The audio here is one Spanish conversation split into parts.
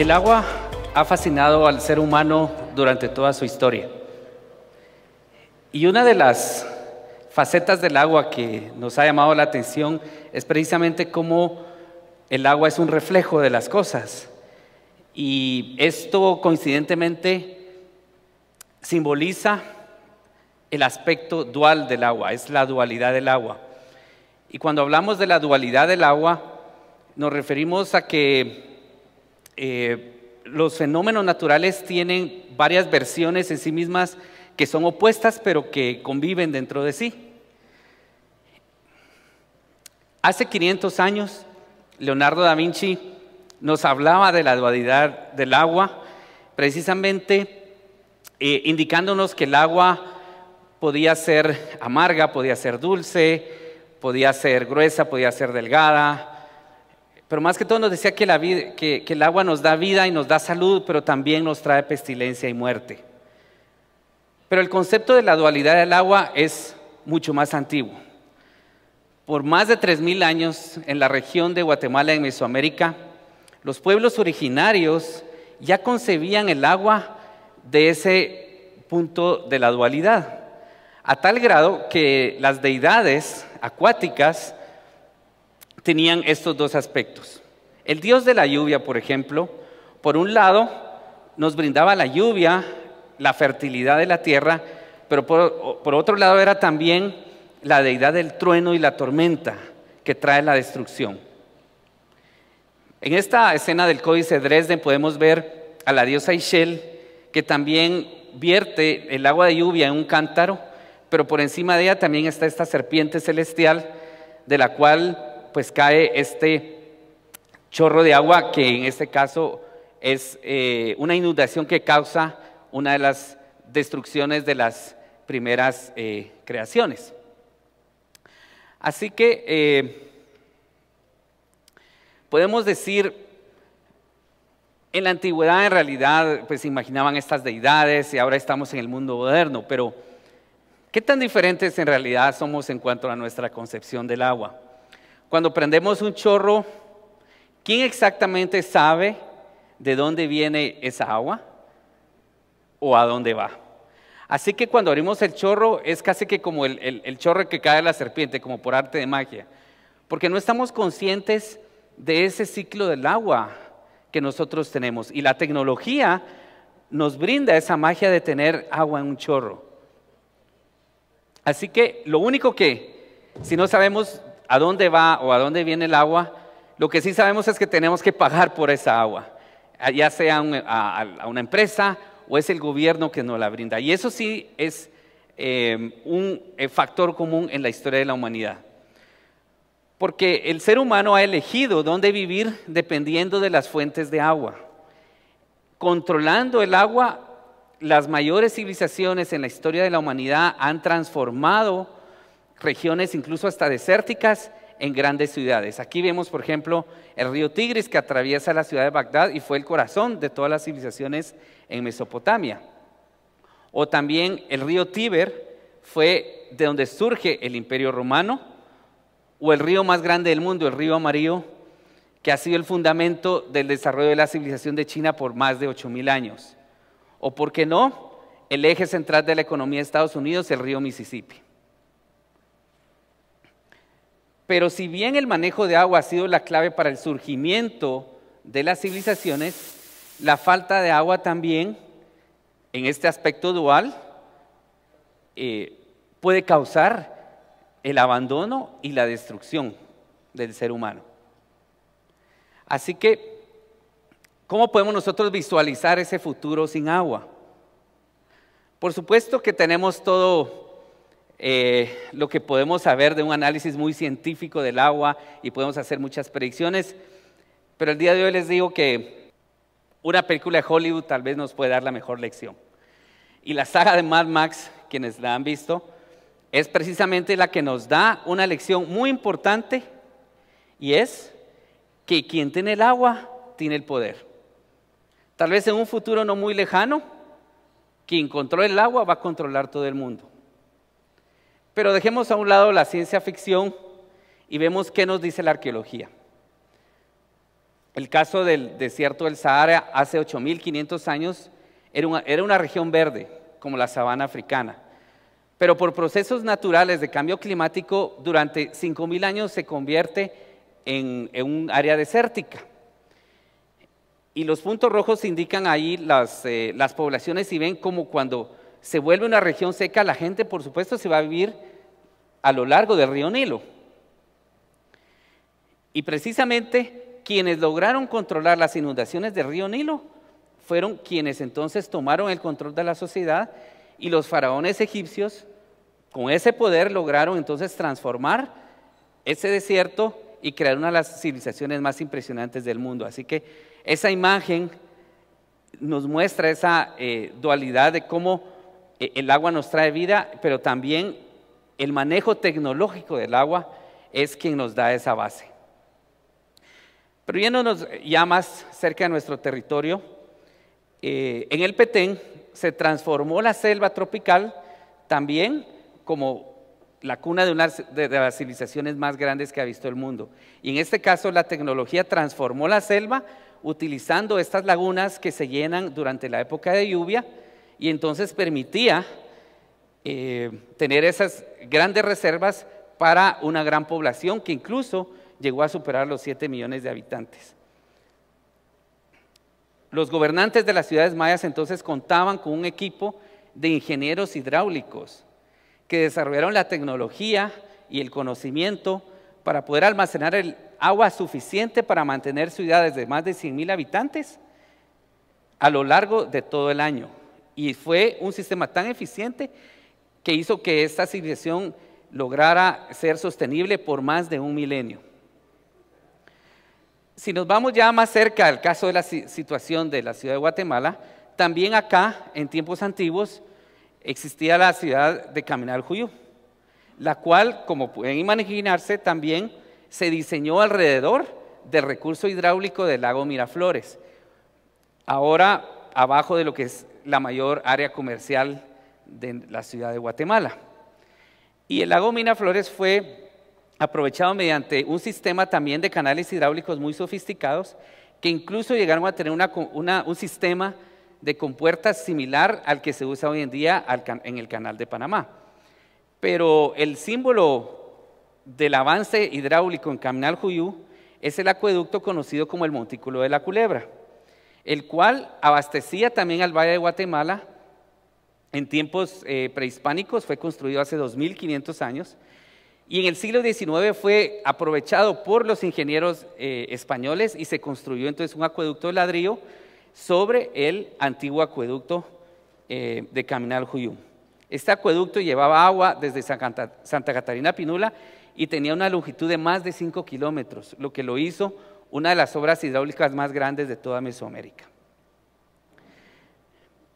El agua ha fascinado al ser humano durante toda su historia. Y una de las facetas del agua que nos ha llamado la atención es precisamente cómo el agua es un reflejo de las cosas. Y esto coincidentemente simboliza el aspecto dual del agua, es la dualidad del agua. Y cuando hablamos de la dualidad del agua, nos referimos a que eh, los fenómenos naturales tienen varias versiones en sí mismas que son opuestas pero que conviven dentro de sí. Hace 500 años, Leonardo da Vinci nos hablaba de la dualidad del agua, precisamente eh, indicándonos que el agua podía ser amarga, podía ser dulce, podía ser gruesa, podía ser delgada, pero más que todo nos decía que, el agua nos da vida y nos da salud, pero también nos trae pestilencia y muerte. Pero el concepto de la dualidad del agua es mucho más antiguo. Por más de 3.000 años en la región de Guatemala, en Mesoamérica, los pueblos originarios ya concebían el agua de ese punto de la dualidad, a tal grado que las deidades acuáticas tenían estos dos aspectos. El Dios de la lluvia, por ejemplo, por un lado nos brindaba la lluvia, la fertilidad de la tierra, pero por, otro lado era también la deidad del trueno y la tormenta que trae la destrucción. En esta escena del Códice de Dresden podemos ver a la diosa Ishel, que también vierte el agua de lluvia en un cántaro, pero por encima de ella también está esta serpiente celestial, de la cual pues cae este chorro de agua que en este caso es eh, una inundación que causa una de las destrucciones de las primeras eh, creaciones. Así que eh, podemos decir, en la antigüedad en realidad pues imaginaban estas deidades y ahora estamos en el mundo moderno, pero ¿qué tan diferentes en realidad somos en cuanto a nuestra concepción del agua? Cuando prendemos un chorro, ¿quién exactamente sabe de dónde viene esa agua o a dónde va? Así que cuando abrimos el chorro es casi que como el, chorro que cae de la serpiente, como por arte de magia, porque no estamos conscientes de ese ciclo del agua que nosotros tenemos. Y la tecnología nos brinda esa magia de tener agua en un chorro. Así que lo único que, si no sabemos a dónde va o a dónde viene el agua, lo que sí sabemos es que tenemos que pagar por esa agua, ya sea a, una empresa o es el gobierno que nos la brinda. Y eso sí es em, un eh, factor común en la historia de la humanidad. Porque el ser humano ha elegido dónde vivir dependiendo de las fuentes de agua. Controlando el agua, las mayores civilizaciones en la historia de la humanidad han transformado regiones incluso hasta desérticas en grandes ciudades. Aquí vemos, por ejemplo, el río Tigris que atraviesa la ciudad de Bagdad y fue el corazón de todas las civilizaciones en Mesopotamia. O también el río Tíber fue de donde surge el imperio romano, o el río más grande del mundo, el río Amarillo, que ha sido el fundamento del desarrollo de la civilización de China por más de 8.000 años. O, ¿por qué no?, el eje central de la economía de Estados Unidos, el río Mississippi. Pero si bien el manejo de agua ha sido la clave para el surgimiento de las civilizaciones, la falta de agua también, en este aspecto dual, eh, puede causar el abandono y la destrucción del ser humano. Así que, ¿cómo podemos nosotros visualizar ese futuro sin agua? Por supuesto que tenemos todo eh, lo que podemos saber de un análisis muy científico del agua y podemos hacer muchas predicciones, pero el día de hoy les digo que una película de Hollywood tal vez nos puede dar la mejor lección. Y la saga de Mad Max, quienes la han visto, es precisamente la que nos da una lección muy importante y es que quien tiene el agua tiene el poder. Tal vez en un futuro no muy lejano, quien controla el agua va a controlar todo el mundo. Pero dejemos a un lado la ciencia ficción y vemos qué nos dice la arqueología. El caso del desierto del Sahara hace 8.500 años era una, región verde, como la sabana africana. Pero por procesos naturales de cambio climático, durante 5.000 años se convierte en, un área desértica. Y los puntos rojos indican ahí las, eh, las poblaciones y ven como cuando se vuelve una región seca, la gente por supuesto se va a vivir a lo largo del río Nilo. Y precisamente quienes lograron controlar las inundaciones del río Nilo fueron quienes entonces tomaron el control de la sociedad y los faraones egipcios con ese poder lograron entonces transformar ese desierto y crear una de las civilizaciones más impresionantes del mundo. Así que esa imagen nos muestra esa eh, dualidad de cómo eh, el agua nos trae vida, pero también el manejo tecnológico del agua es quien nos da esa base. Pero yéndonos ya más cerca de nuestro territorio, eh, en el Petén se transformó la selva tropical también como la cuna de una de, las civilizaciones más grandes que ha visto el mundo. Y en este caso la tecnología transformó la selva utilizando estas lagunas que se llenan durante la época de lluvia y entonces permitía eh, tener esas grandes reservas para una gran población que incluso llegó a superar los 7 millones de habitantes. Los gobernantes de las ciudades mayas entonces contaban con un equipo de ingenieros hidráulicos que desarrollaron la tecnología y el conocimiento para poder almacenar el agua suficiente para mantener ciudades de más de 100 mil habitantes a lo largo de todo el año. Y fue un sistema tan eficiente que hizo que esta civilización lograra ser sostenible por más de un milenio. Si nos vamos ya más cerca al caso de la situación de la ciudad de Guatemala, también acá, en tiempos antiguos, existía la ciudad de Caminal Juyú, la cual, como pueden imaginarse, también se diseñó alrededor del recurso hidráulico del lago Miraflores, ahora abajo de lo que es la mayor área comercial de la ciudad de Guatemala. Y el lago Miraflores fue aprovechado mediante un sistema también de canales hidráulicos muy sofisticados que incluso llegaron a tener un sistema de compuertas similar al que se usa hoy en día en el canal de Panamá. Pero el símbolo del avance hidráulico en Caminal Juyú es el acueducto conocido como el Montículo de la Culebra, el cual abastecía también al Valle de Guatemala en tiempos eh, prehispánicos, fue construido hace 2500 años y en el siglo XIX fue aprovechado por los ingenieros eh, españoles y se construyó entonces un acueducto de ladrillo sobre el antiguo acueducto eh, de Caminal Juyú. Este acueducto llevaba agua desde Santa Catarina Pinula y tenía una longitud de más de 5 kilómetros, lo que lo hizo una de las obras hidráulicas más grandes de toda Mesoamérica.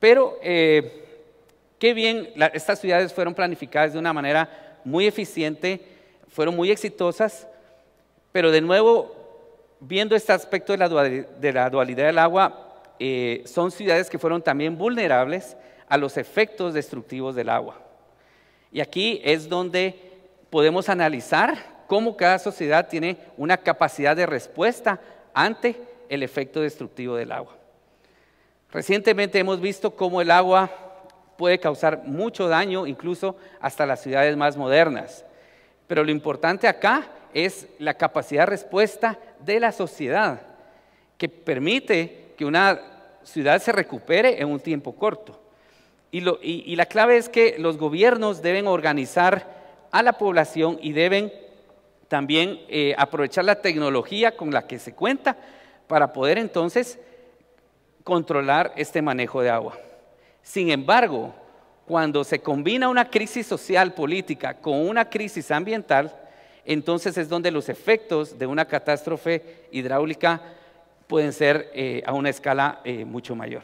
Pero eh, qué bien, estas ciudades fueron planificadas de una manera muy eficiente, fueron muy exitosas, pero de nuevo, viendo este aspecto de la dualidad, del agua, eh, son ciudades que fueron también vulnerables a los efectos destructivos del agua. Y aquí es donde podemos analizar cómo cada sociedad tiene una capacidad de respuesta ante el efecto destructivo del agua. Recientemente hemos visto cómo el agua puede causar mucho daño, incluso hasta las ciudades más modernas. Pero lo importante acá es la capacidad de respuesta de la sociedad, que permite que una ciudad se recupere en un tiempo corto. Y, la clave es que los gobiernos deben organizar a la población y deben también eh, aprovechar la tecnología con la que se cuenta para poder entonces controlar este manejo de agua. Sin embargo, cuando se combina una crisis social política con una crisis ambiental, entonces es donde los efectos de una catástrofe hidráulica pueden ser eh, a una escala eh, mucho mayor.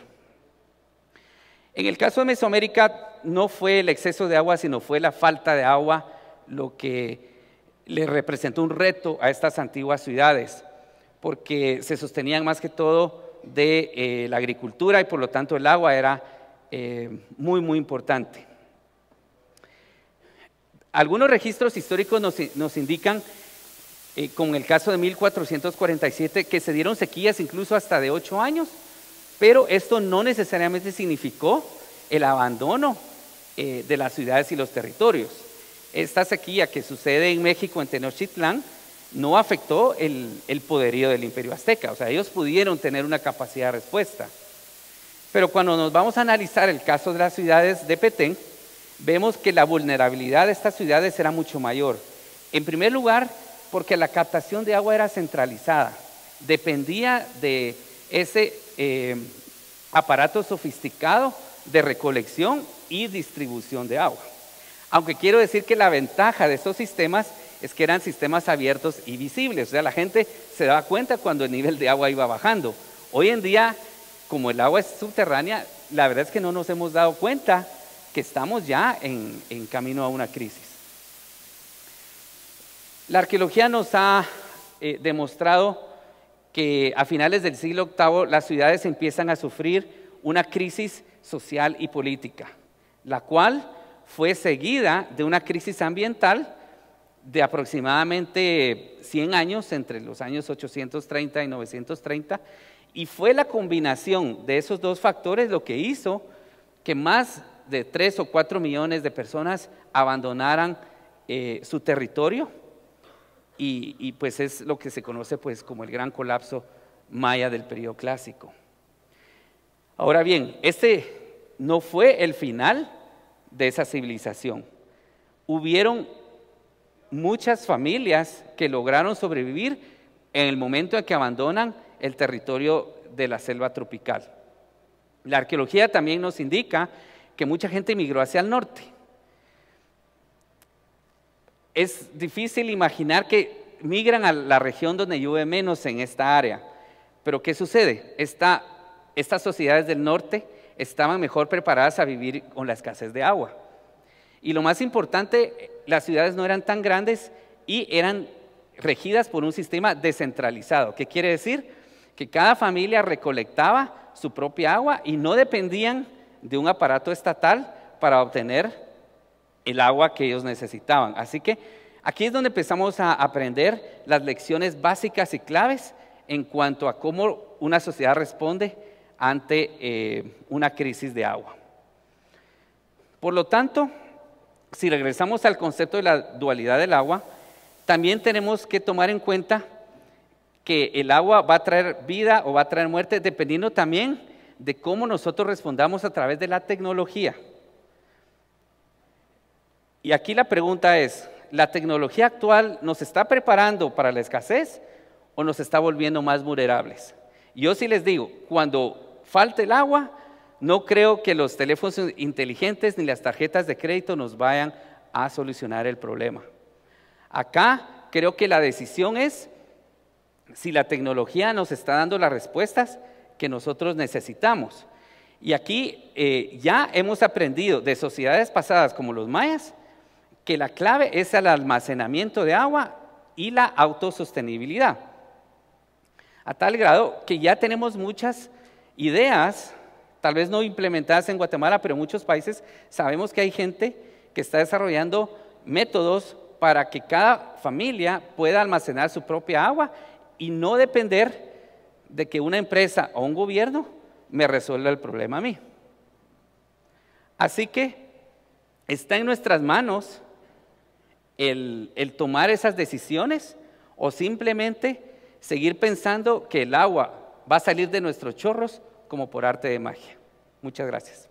En el caso de Mesoamérica no fue el exceso de agua, sino fue la falta de agua lo que le representó un reto a estas antiguas ciudades, porque se sostenían más que todo de eh, la agricultura y por lo tanto el agua era eh, muy, muy importante. Algunos registros históricos nos, indican eh, como en el caso de 1447, que se dieron sequías incluso hasta de ocho años, pero esto no necesariamente significó el abandono eh, de las ciudades y los territorios. Esta sequía que sucede en México, en Tenochtitlán, no afectó el, el poderío del imperio azteca, o sea, ellos pudieron tener una capacidad de respuesta. Pero cuando nos vamos a analizar el caso de las ciudades de Petén, vemos que la vulnerabilidad de estas ciudades era mucho mayor. En primer lugar, porque la captación de agua era centralizada, dependía de ese eh, aparato sofisticado de recolección y distribución de agua. Aunque quiero decir que la ventaja de estos sistemas es que eran sistemas abiertos y visibles, o sea, la gente se daba cuenta cuando el nivel de agua iba bajando. Hoy en día, como el agua es subterránea, la verdad es que no nos hemos dado cuenta que estamos ya en, camino a una crisis. La arqueología nos ha eh, demostrado que a finales del siglo VIII las ciudades empiezan a sufrir una crisis social y política, la cual fue seguida de una crisis ambiental de aproximadamente 100 años, entre los años 830 y 930, y fue la combinación de esos dos factores lo que hizo que más de 3 o 4 millones de personas abandonaran eh, su territorio y, pues es lo que se conoce pues como el gran colapso maya del periodo clásico. Ahora bien, este no fue el final de esa civilización. Hubieron muchas familias que lograron sobrevivir en el momento en que abandonan el territorio de la selva tropical. La arqueología también nos indica que mucha gente emigró hacia el norte es difícil imaginar que migran a la región donde llueve menos en esta área. Pero ¿qué sucede? estas sociedades del norte estaban mejor preparadas a vivir con la escasez de agua. Y lo más importante, las ciudades no eran tan grandes y eran regidas por un sistema descentralizado. ¿Qué quiere decir? Que cada familia recolectaba su propia agua y no dependían de un aparato estatal para obtener el agua que ellos necesitaban. Así que aquí es donde empezamos a aprender las lecciones básicas y claves en cuanto a cómo una sociedad responde ante eh, una crisis de agua. Por lo tanto, si regresamos al concepto de la dualidad del agua, también tenemos que tomar en cuenta que el agua va a traer vida o va a traer muerte dependiendo también de cómo nosotros respondamos a través de la tecnología. Y aquí la pregunta es, ¿la tecnología actual nos está preparando para la escasez o nos está volviendo más vulnerables? Yo sí les digo, cuando falte el agua, no creo que los teléfonos inteligentes ni las tarjetas de crédito nos vayan a solucionar el problema. Acá creo que la decisión es si la tecnología nos está dando las respuestas que nosotros necesitamos. Y aquí eh, ya hemos aprendido de sociedades pasadas como los mayas que la clave es el almacenamiento de agua y la autosostenibilidad. A tal grado que ya tenemos muchas ideas, tal vez no implementadas en Guatemala, pero en muchos países sabemos que hay gente que está desarrollando métodos para que cada familia pueda almacenar su propia agua y no depender de que una empresa o un gobierno me resuelva el problema a mí. Así que está en nuestras manos el, tomar esas decisiones o simplemente seguir pensando que el agua va a salir de nuestros chorros como por arte de magia. Muchas gracias.